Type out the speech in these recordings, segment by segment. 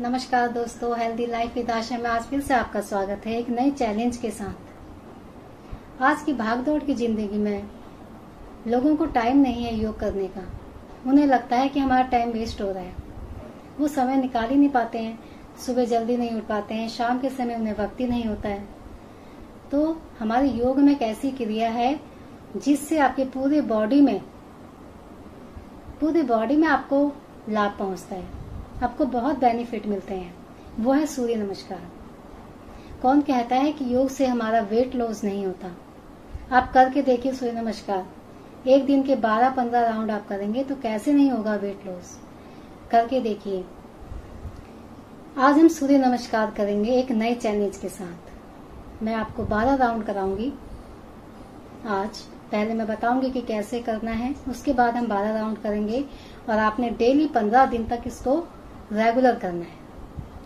नमस्कार दोस्तों healthy life with आशा में आज फिर से आपका स्वागत है एक नए चैलेंज के साथ। आज की भागदौड़ की ज़िंदगी में लोगों को टाइम नहीं है योग करने का। उन्हें लगता है कि हमारा टाइम वेस्ट हो रहा है। वो समय निकाल ही नहीं पाते हैं, सुबह जल्दी नहीं उठ पाते हैं, शाम के समय उन्हें वक्त ही नहीं होता है। तो हमारे योग में एक ऐसी क्रिया है जिससे आपके पूरे बॉडी में, पूरे बॉडी में आपको लाभ पहुँचता है। आपको बहुत बेनिफिट मिलते हैं। वो है सूर्य नमस्कार। कौन कहता है कि योग से हमारा वेट लॉस नहीं होता? आप करके देखिए सूर्य नमस्कार। एक दिन के 12-15 राउंड आप करेंगे तो कैसे नहीं होगा वेट लॉस करके देखिए। आज हम सूर्य नमस्कार करेंगे एक नए चैलेंज के साथ। मैं आपको 12 राउंड कराऊँगी। आज पहले मैं बताऊँगी कि कैसे करना है, उसके बाद हम 12 राउंड करेंगे और आपने डेली 15 दिन तक इसको रेगुलर करना है।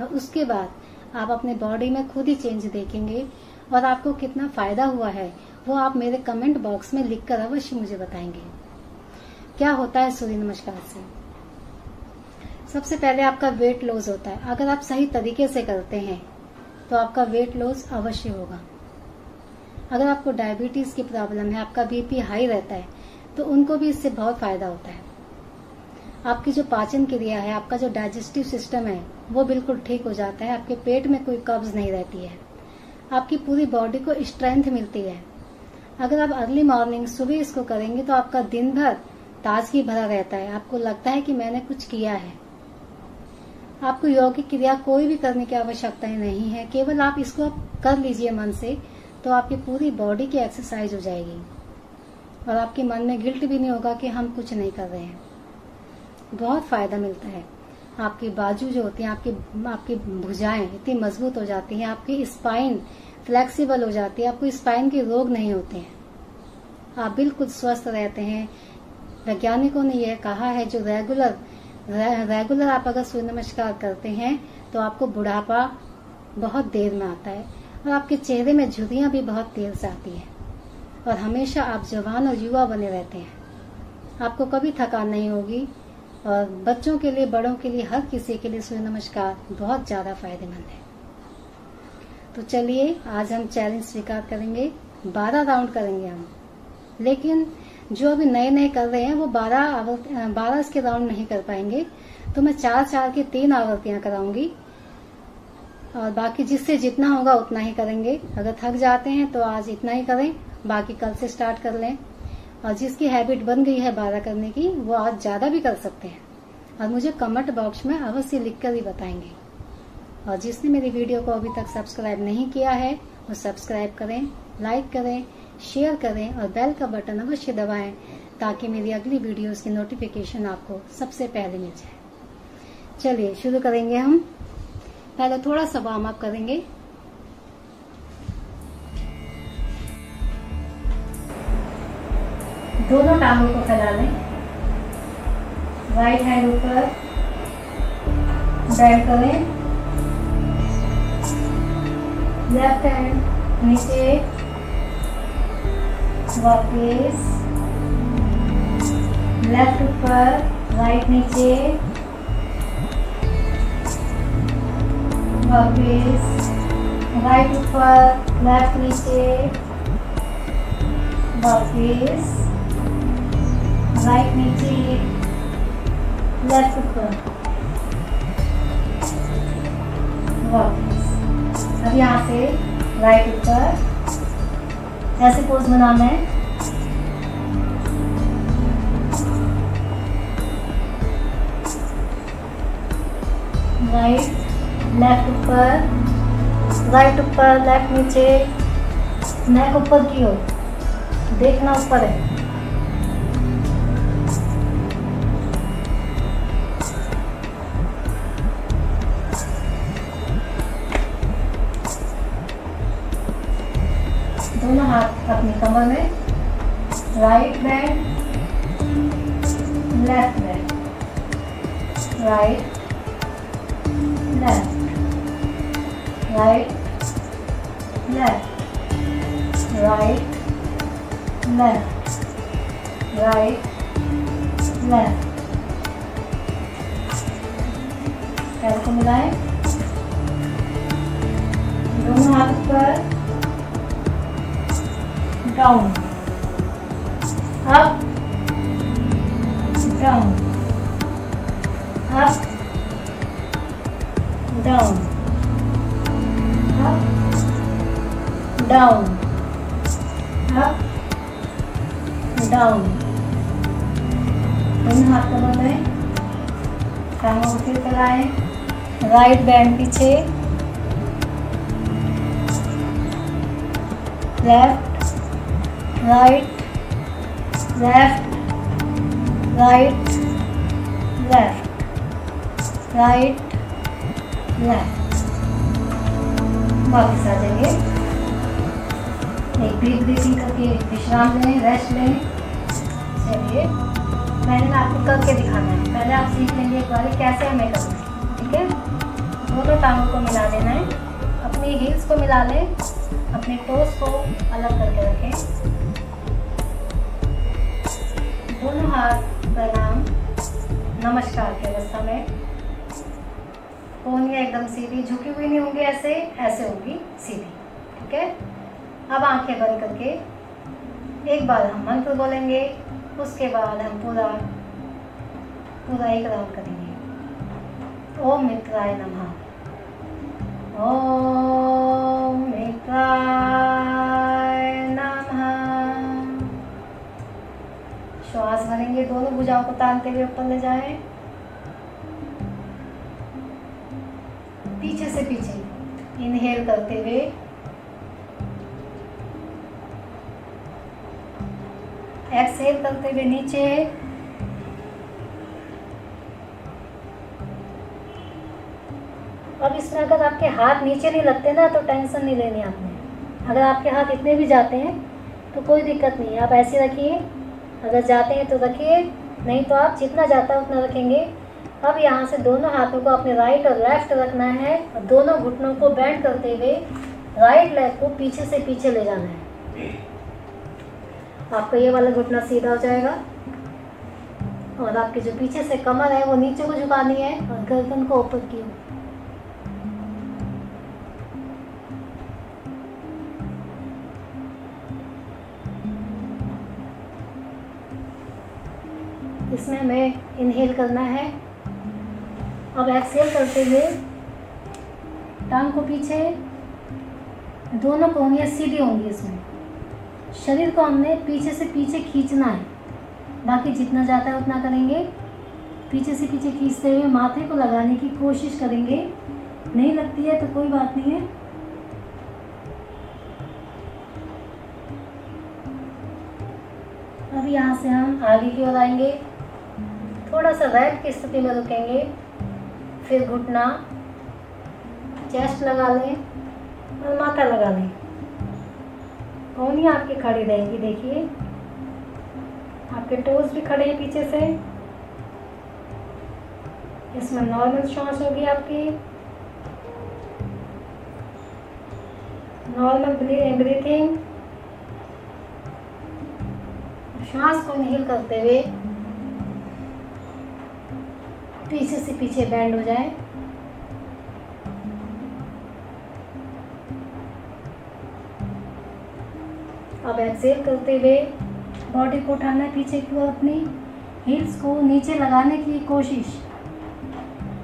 और उसके बाद आप अपने बॉडी में खुद ही चेंज देखेंगे और आपको कितना फ़ायदा हुआ है, वो आप मेरे कमेंट बॉक्स में लिखकर अवश्य मुझे बताएँगे। क्या होता है सूर्य नमस्कार से? सबसे पहले आपका वेट लॉस होता है। अगर आप सही तरीके से करते हैं तो आपका वेट लॉस अवश्य होगा। अगर आपको डायबिटीज़ की प्रॉब्लम है, आपका बीपी हाई रहता है तो उनको भी इससे बहुत फ़ायदा होता है। आपकी जो पाचन क्रिया है, आपका जो डाइजेस्टिव सिस्टम है, वो बिल्कुल ठीक हो जाता है, आपके पेट में कोई कब्ज नहीं रहती है। आपकी पूरी बॉडी को स्ट्रेंथ मिलती है। अगर आप अर्ली मॉर्निंग सुबह इसको करेंगे तो आपका दिन भर ताजगी भरा रहता है। आपको लगता है कि मैंने कुछ किया है। आपको यौगिक क्रिया कोई भी करने की आवश्यकता नहीं है। केवल आप इसको कर लीजिए मन से तो आपकी पूरी बॉडी की एक्सरसाइज हो जाएगी। और आपके मन में गिल्ट भी नहीं होगा कि हम कुछ नहीं कर रहे हैं। बहुत फ़ायदा मिलता है। आपकी बाजू जो होती है आपकी आपकी भुजाएँ इतनी मज़बूत हो जाती हैं आपकी स्पाइन फ्लेक्सिबल हो जाती है आपको स्पाइन के रोग नहीं होते हैं। आप बिल्कुल स्वस्थ रहते हैं। वैज्ञानिकों ने यह कहा है जो रेगुलर रे, रेगुलर आप अगर सूर्य नमस्कार करते हैं तो आपको बुढ़ापा बहुत देर में आता है और आपके चेहरे में झुर्रियाँ भी बहुत देर से आती है। और हमेशा आप जवान और युवा बने रहते हैं। आपको कभी थकान नहीं होगी और बच्चों के लिए, बड़ों के लिए, हर किसी के लिए सूर्य नमस्कार। बहुत ज़्यादा फ़ायदेमंद है। तो चलिए, आज हम चैलेंज स्वीकार करेंगे। बारह राउंड करेंगे हम। लेकिन जो अभी नए नए कर रहे हैं, वो बारह बारह इसके राउंड नहीं कर पाएँगे। तो मैं चार चार की तीन आवर्तियाँ कराऊँगी। और बाकी जिससे जितना होगा, उतना ही करेंगे। अगर थक जाते हैं तो आज इतना ही करें। बाकी कल से स्टार्ट कर लें। और जिसकी हैबिट बन गई है बारह करने की, वो आज ज़्यादा भी कर सकते हैं। और मुझे कमेंट बॉक्स में अवश्य लिखकर ही बताएँगे। और जिसने मेरी वीडियो को अभी तक सब्सक्राइब नहीं किया है, वो सब्सक्राइब करें, लाइक करें, शेयर करें और बेल का बटन अवश्य दबाएँ, ताकि मेरी अगली वीडियोस की नोटिफिकेशन आपको सबसे पहले मिल जाए। चलिए, शुरू करेंगे हम। पहले थोड़ा सा वार्म अप करेंगे। दोनों टांगों को फैला लें। राइट हैंड ऊपर बेंड करें। लेफ़्ट हैंड नीचे। वापिस लेफ़्ट ऊपर राइट नीचे। वापिस राइट ऊपर लेफ़्ट नीचे। वापिस राइट नीचे लेफ़्ट ऊपर अब यहाँ से राइट ऊपर ऐसे पोज बनाना है. राइट लेफ़्ट ऊपर राइट ऊपर लेफ़्ट नीचे. नेक ऊपर की ओर. देखना ऊपर है. अपनी कमर में right bend left bend right left right left right left right left पैर को मिलाएँ। दोनों हाथ पर down up down up down up down up down दोनों हाथ को बनाएँ टांगों को फिर कराएँ राइट बैंड पीछे। Left right left right left right left वापस आ जाएँगे एक ब्रीथ ब्रीथिंग करके विश्राम लें रेस्ट लें। चलिए, मैंने आपको करके दिखाना है। पहले आप सीख लेंगे एक बार कैसे हमें करना है, ठीक है? दोनों टांगों को मिला देना है। अपनी हील्स को मिला लें, अपने टोस को अलग करके रखें। नमस्कार में। एकदम सीधी, झुकी हुई नहीं होंगी ऐसे ऐसे होगी सीधी, ठीक है? अब आँखें बंद करके एक बार हम मंत्र बोलेंगे, उसके बाद हम पूरा पूरा एक राउंड करेंगे। ओम मित्राय नमः। ओम मित्राय भरेंगे दोनों भुजाओं को तानते हुए ऊपर ले जाएँ। पीछे से पीछे इनहेल करते हुए। एक्सहेल करते हुए नीचे। अब इसमें अगर आपके हाथ नीचे नहीं लगते ना तो टेंशन नहीं लेनी आपने। अगर आपके हाथ इतने भी जाते हैं तो कोई दिक्कत नहीं है। आप ऐसे रखिए। अगर जाते हैं तो रखिए, नहीं तो आप जितना जाता है उतना रखेंगे। अब यहाँ से दोनों हाथों को अपने राइट और लेफ़्ट रखना है और दोनों घुटनों को बैंड करते हुए राइट लेग को पीछे से पीछे ले जाना है। आपका ये वाला घुटना सीधा हो जाएगा और आपके जो पीछे से कमर है वो नीचे को झुकानी है और गर्दन को ऊपर की इसमें हमें इनहेल करना है। अब एक्सहेल करते हुए टांग को पीछे दोनों कोहनियाँ सीधी होंगी इसमें। शरीर को हमने पीछे से पीछे खींचना है। बाकी जितना जाता है उतना करेंगे। पीछे से पीछे खींचते हुए माथे को लगाने की कोशिश करेंगे। नहीं लगती है तो कोई बात नहीं है। अब यहाँ से हम आगे की ओर आएँगे। थोड़ा सा रैप की स्थिति में रुकेंगे। फिर घुटना, चेस्ट लगा लें और माथा लगा लें। कोहनी आपकी खड़ी रहेंगी, देखिए। आपके टोज भी खड़े हैं पीछे से। इसमें नॉर्मल श्वास होगी आपकी। Normal breathing. श्वास को इनहेल करते हुए पीछे से पीछे बैंड हो जाए। अब एक्सेल करते हुए बॉडी को उठाना पीछे की ओर अपनी हील्स को नीचे लगाने की कोशिश।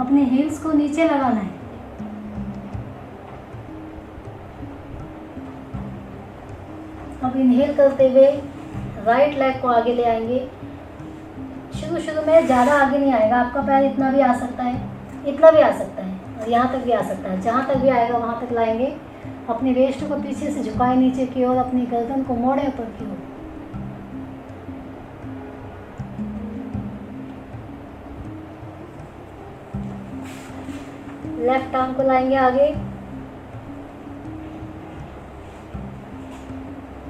अपने हील्स को नीचे लगाना है। अब इनहेल करते हुए राइट लेग को आगे ले आएँगे। शुरू शुरू में ज़्यादा आगे नहीं आएगा। आपका पैर इतना भी आ सकता है, इतना भी आ सकता है और यहाँ तक भी आ सकता है। जहाँ तक भी आएगा, वहाँ तक लाएँगे। अपने वेस्ट को पीछे से झुकाए नीचे की ओर, अपनी गर्दन को मोड़े ऊपर की ओर। लेफ़्ट आर्म को लाएँगे आगे।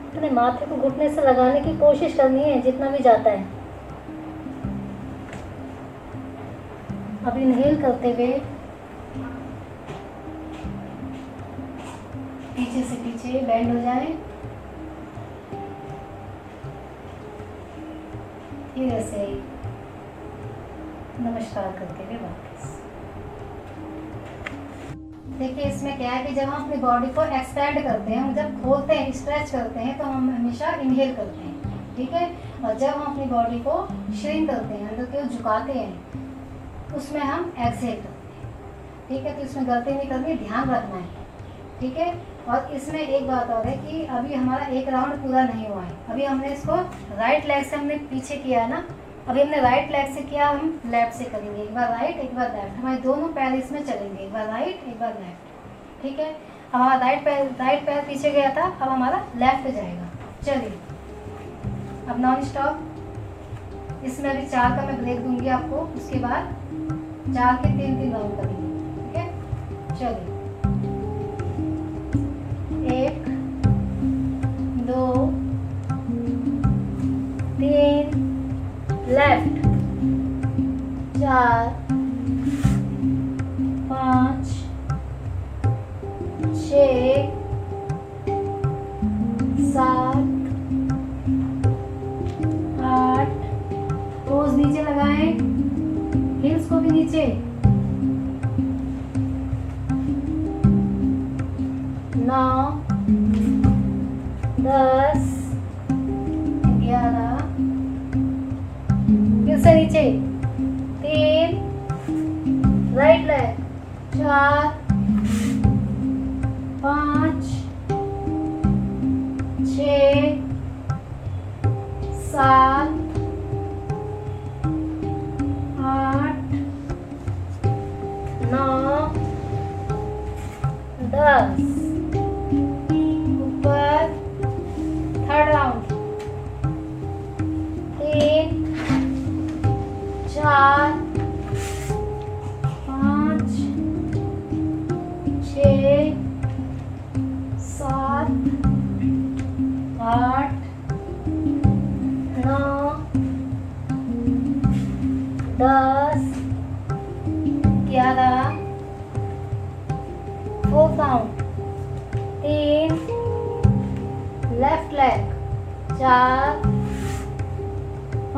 अपने माथे को घुटने से लगाने की कोशिश करनी है, जितना भी जाता है। अब इनहेल करते हुए। पीछे से पीछे बैंड हो जाए। फिर ऐसे नमस्कार करते हुए वापस। देखिए, इसमें क्या है कि जब हम अपनी बॉडी को एक्सपेंड करते हैं, जब खोलते हैं स्ट्रेच करते हैं तो हम हमेशा इनहेल करते हैं, ठीक है? और जब हम अपनी बॉडी को श्रिंक करते हैं, अंदर की झुकाते हैं उसमें हम एक्सेल करते हैं। ठीक है तो इसमें गलती नहीं करनी, ध्यान रखना है। ठीक है? और इसमें एक बात और है कि अभी हमारा एक राउंड पूरा नहीं हुआ है। अभी हमने इसको राइट लेग से हमने पीछे किया है ना? अभी हमने राइट लेग से किया, हम लेफ़्ट से करेंगे। एक बार राइट एक बार लेफ़्ट हमारे दोनों पैर इसमें चलेंगे। एक बार राइट एक बार लेफ़्ट ठीक है? अब हमारा राइट पैर राइट पैर पीछे गया था, अब हमारा लेफ़्ट जाएगा। चलिए। अब नॉन स्टॉप इसमें अभी चार का मैं ब्रेक दूँगी आपको, उसके बाद चार के तीन तीन राउंड करेंगे ठीक है? चलिए। नौ, दस, ग्यारह, फिर से नीचे। तीन राइट लेग चार, पाँच, छ, सात, आठ, नौ, दस।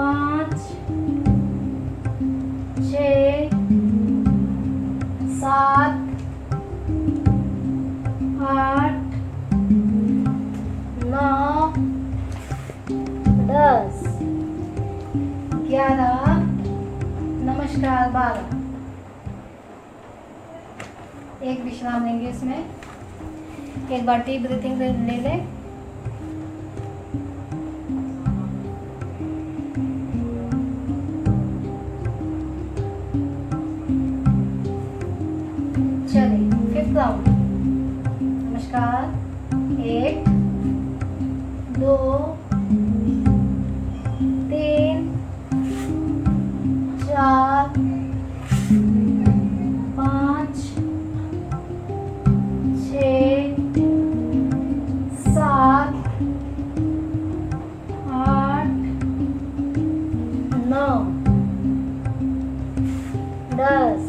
पाँच, छ, सात, आठ, नौ, दस, ग्यारह, नमस्कार, बारह। एक विश्राम लेंगे इसमें। एक बार डीप ब्रीथिंग ले लें। नमस्कार। एक दो तीन चार पाँच छ सात आठ नौ दस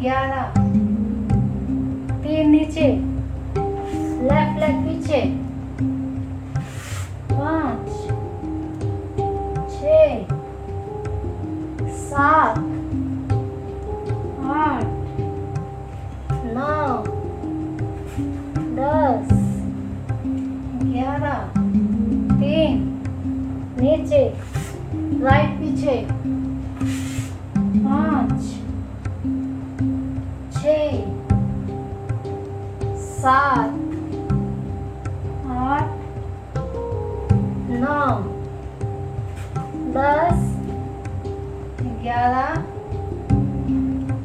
ग्यारह। तीन नीचे। लेफ़्ट लेग पीछे। पाँच, छ, सात, आठ, नौ, दस, ग्यारह, तीन, नीचे। पीछे। सात आठ नौ दस ग्यारह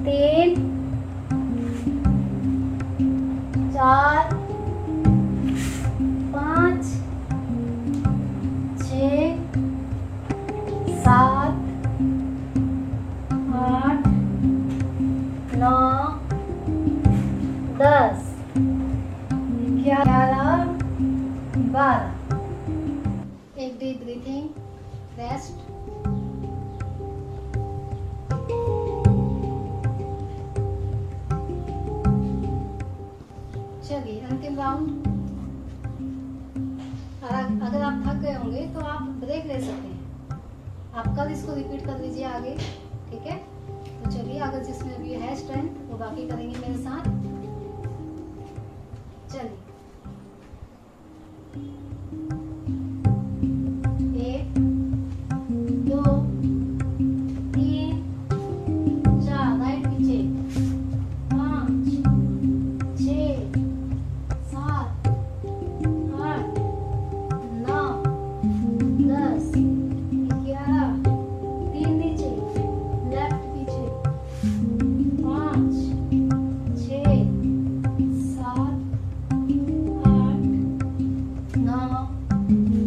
तीन चार पाँच छ सात आठ नौ दस। एक डीप ब्रीथिंग रेस्ट चलिए, अंतिम राउंड अगर आप थक गए होंगे तो आप ब्रेक ले सकते हैं। आप कल इसको रिपीट कर लीजिए आगे, ठीक है? तो चलिए, अगर जिसमें भी है स्ट्रेंथ वो बाकी करेंगे मेरे साथ। नौ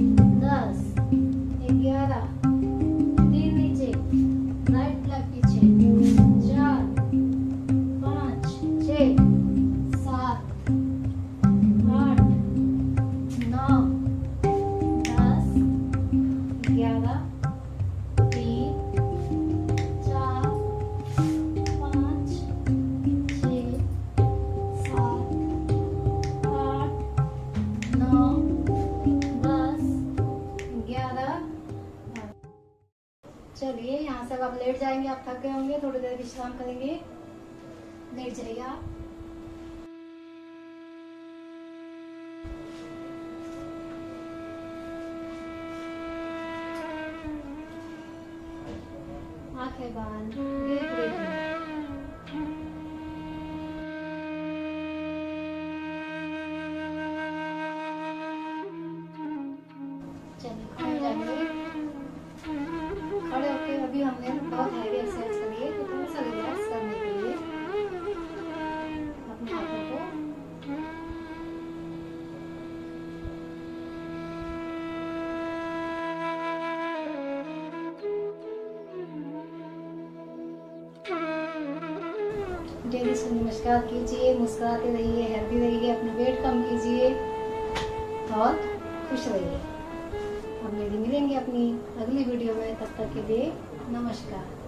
चलिए, यहाँ से अब आप लेट जाएँगे, आप थक गए होंगे, थोड़ी देर विश्राम करेंगे। लेट जाइए आप। आँखें बंद। होके हमने बहुत हैवी एक्सरसाइज करी है तो थोड़ा सा रिलैक्स करने के लिए। अपने हाथों को। डेली से नमस्कार कीजिए, मुस्कुराते रहिए हेल्दी रहिए, अपने वेट कम कीजिए और खुश रहिए। हम यदि मिलेंगे अपनी अगली वीडियो में, तब तक के लिए। नमस्कार